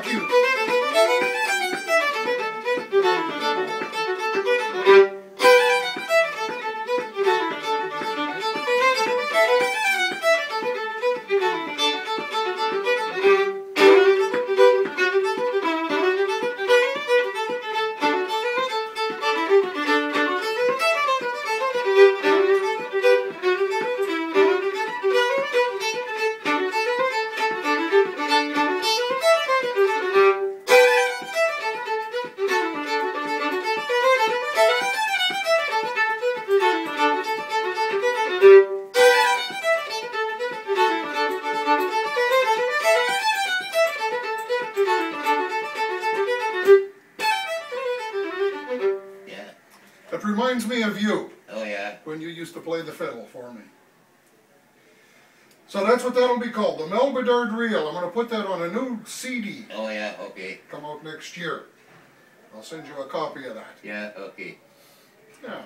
Thank you. It reminds me of you, Oh, yeah. when you used to play the fiddle for me. So that's what that'll be called, the Mel Bedard Reel. I'm gonna put that on a new CD, Oh, yeah, okay. come out next year. I'll send you a copy of that. Yeah, okay. Yeah.